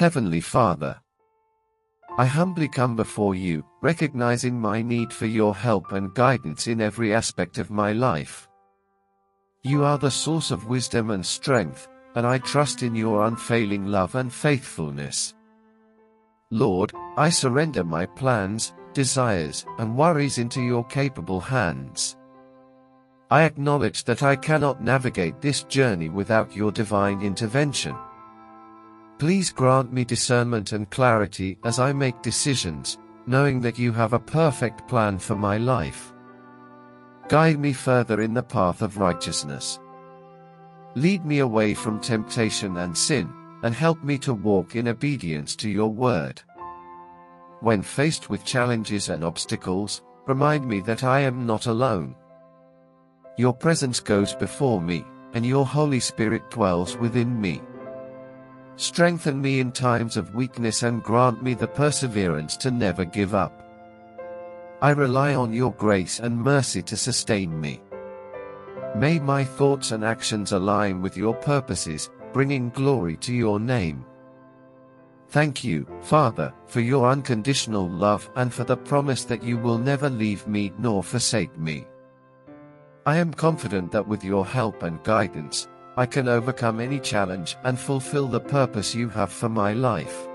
Heavenly Father, I humbly come before you, recognizing my need for your help and guidance in every aspect of my life. You are the source of wisdom and strength, and I trust in your unfailing love and faithfulness. Lord, I surrender my plans, desires, and worries into your capable hands. I acknowledge that I cannot navigate this journey without your divine intervention. Please grant me discernment and clarity as I make decisions, knowing that you have a perfect plan for my life. Guide me further in the path of righteousness. Lead me away from temptation and sin, and help me to walk in obedience to your word. When faced with challenges and obstacles, remind me that I am not alone. Your presence goes before me, and your Holy Spirit dwells within me. Strengthen me in times of weakness and grant me the perseverance to never give up. I rely on your grace and mercy to sustain me. May my thoughts and actions align with your purposes, bringing glory to your name. Thank you, Father, for your unconditional love and for the promise that you will never leave me nor forsake me. I am confident that with your help and guidance, I can overcome any challenge and fulfill the purpose you have for my life.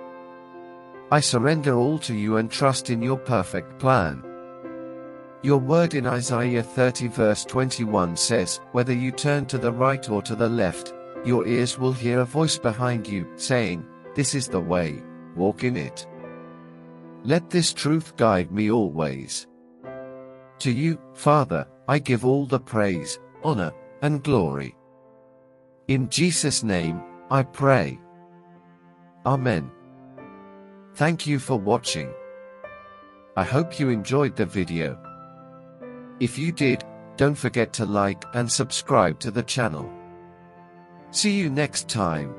I surrender all to you and trust in your perfect plan. Your word in Isaiah 30 verse 21 says, Whether you turn to the right or to the left, your ears will hear a voice behind you, saying, This is the way, walk in it. Let this truth guide me always. To you, Father, I give all the praise, honor, and glory. In Jesus' name, I pray. Amen. Thank you for watching. I hope you enjoyed the video. If you did, don't forget to like and subscribe to the channel. See you next time.